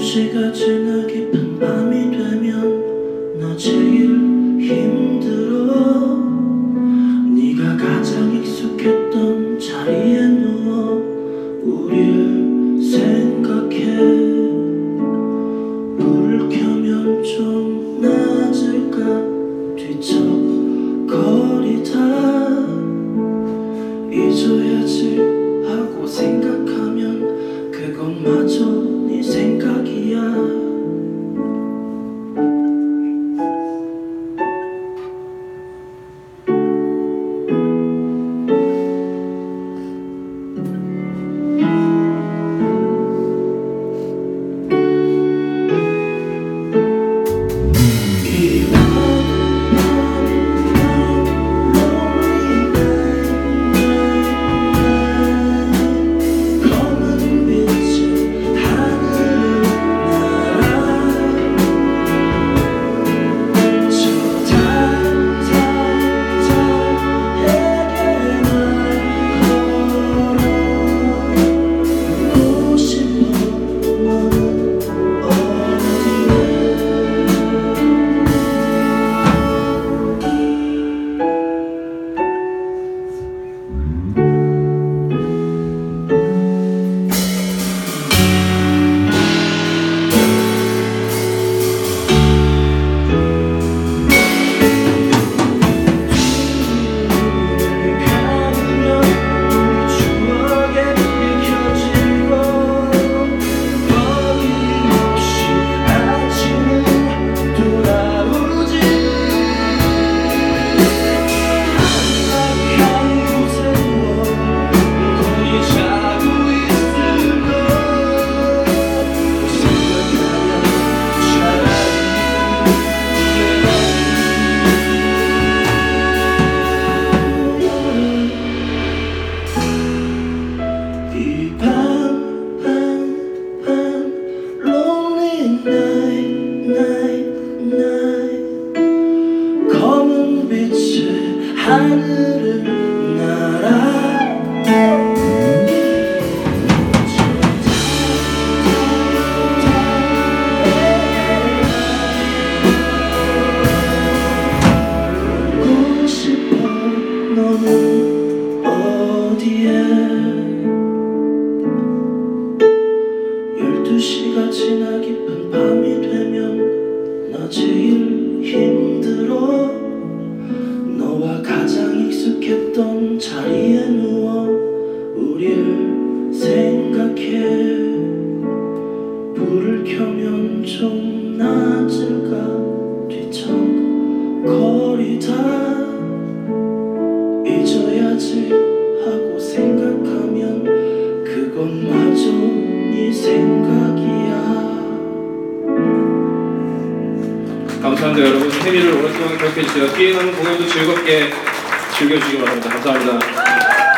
2시가 지나 깊은 밤이 되면 나 제일 힘 하늘을 날아. 시가 지나 깊은 밤이 되면 나 제일 힘들어 네 감사합니다 여러분. 케미를 오랫동안 기억해 주세요 뒤에 남은 공연도 즐겁게 즐겨주시기 바랍니다. 감사합니다